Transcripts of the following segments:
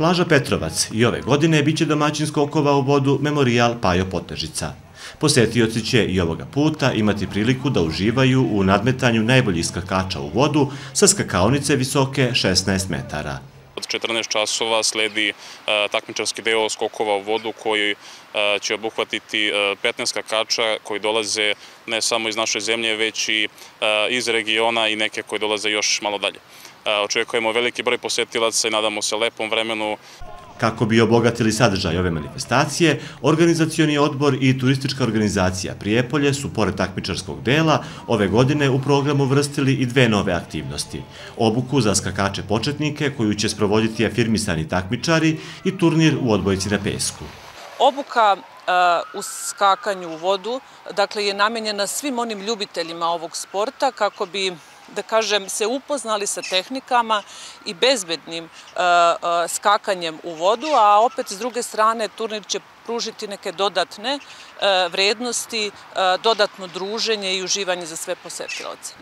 Plaža Petrovac i ove godine biće domaćin skokova u vodu Memorial Pajo Potežica. Posetioci će i ovoga puta imati priliku da uživaju u nadmetanju najboljih skakača u vodu sa skakaonice visoke 16 metara. Od 14 časova sledi e, takmičarski deo skokova u vodu koji e, će obuhvatiti e, 15 skakača koji dolaze ne samo iz naše zemlje, već i iz regiona i neke koji dolaze još malo dalje. Očekujemo veliki broj posetilaca i nadamo se lepom vremenu. Kako bi obogatili sadržaj ove manifestacije, organizacioni odbor i turistička organizacija Prijepolje su, pored takmičarskog dela, ove godine u programu vrstili i dve nove aktivnosti. Obuku za skakače početnike, koju će sprovoditi afirmisani takmičari i turnir u odbojici na pesku. Obuka e, u skakanju u vodu dakle, je namenjena svim onim ljubiteljima ovog sporta kako bi da kažem, se upoznali sa tehnikama i bezbednim eh, eh, skakanjem u vodu, a opet s druge strane turnir će pružiti neke dodatne e, vrednosti, dodatno druženje i uživanje za sve posetilace.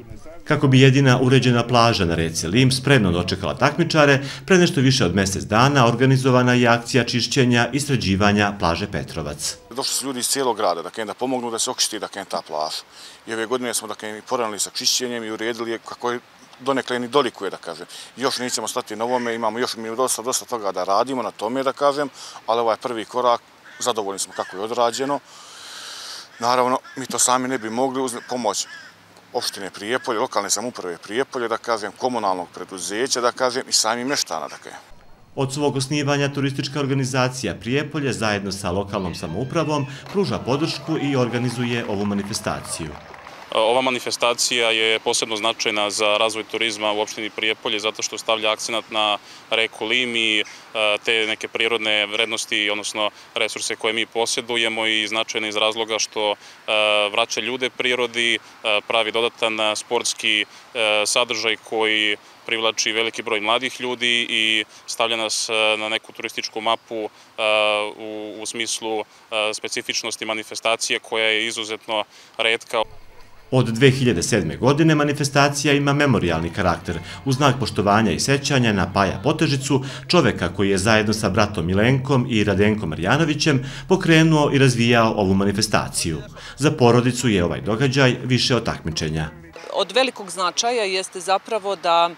Kako bi jedina uređena plaža na reci Lim spremno dočekala takmičare, pre nešto više od mesec dana organizovana je akcija čišćenja i sređivanja plaže Petrovac. Došli su ljudi iz cijelog grada da pomognu da se očisti ta plaža. I ove godine smo poranili sa čišćenjem i uredili je kako je donekle ni dolikuje, da kažem. Još nećemo stati na ovome, imamo još mi dosta, dosta toga da radimo na tome, da kažem, ali ovaj prvi korak, zadovoljni smo kako je odrađeno. Naravno, mi to sami ne bi mogli uz pomoć opštine Prijepolje, lokalne samuprave Prijepolje, da kažem, komunalnog preduzeća, da kažem, i sami meštana, da kažem. Od svog osnivanja turistička organizacija Prijepolje zajedno sa lokalnom samoupravom pruža podršku i organizuje ovu manifestaciju. Eh, ova manifestacija je posebno značajna za razvoj turizma u opštini Prijepolje zato što stavlja akcenat na reku Lim i eh, te neke prirodne vrednosti, odnosno resurse koje mi posjedujemo i značajna iz razloga što eh, vraća ljude prirodi, pravi dodatan sportski sadržaj koji privlači veliki broj mladih ljudi i stavlja nas na neku turističku mapu u smislu specifičnosti manifestacije koja je izuzetno redka. Od 2007. godine manifestacija ima memorialni karakter u znak poštovanja i sećanja na Paja Potežicu, čoveka koji je zajedno sa bratom Milenkom i Radenkom Marjanovićem pokrenuo i razvijao ovu manifestaciju. Za porodicu je ovaj događaj više od takmičenja. Od velikog značaja jeste zapravo da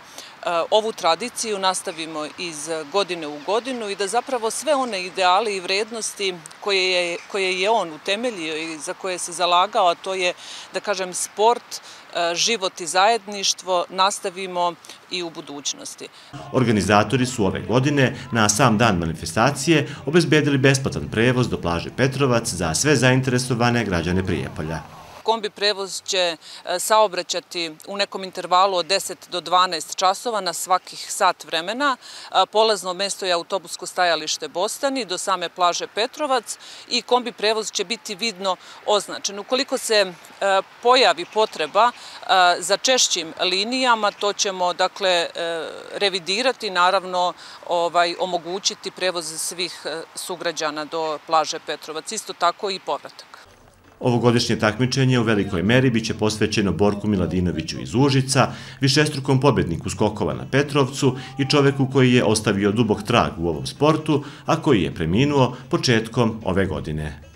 Eh, ovu tradiciju nastavimo iz godine u godinu i da zapravo sve one ideale i vrednosti koje je on utemeljio i za koje se zalagao, a to je, da kažem, sport, eh, život i zajedništvo, nastavimo i u budućnosti. Organizatori su ove godine na sam dan manifestacije obezbedili besplatan prevoz do plaže Petrovac za sve zainteresovane građane Prijepolja kombi prevoz će e, saobraćati u nekom intervalu od 10 do 12 časova na svakih sat vremena. E, polazno mesto je autobusko stajalište Bostani do same plaže Petrovac i kombi prevoz će biti vidno označen. Ukoliko se e, pojavi potreba za češćim linijama, to ćemo dakle, revidirati, naravno ovaj, omogućiti prevoz svih sugrađana do plaže Petrovac. Isto tako i povratak. Ovogodišnje takmičenje u velikoj meri biće posvećeno Borku Miladinoviću iz Užica, višestrukom pobedniku skokova na Petrovcu i čoveku koji je ostavio dubok trag u ovom sportu, a koji je preminuo početkom ove godine.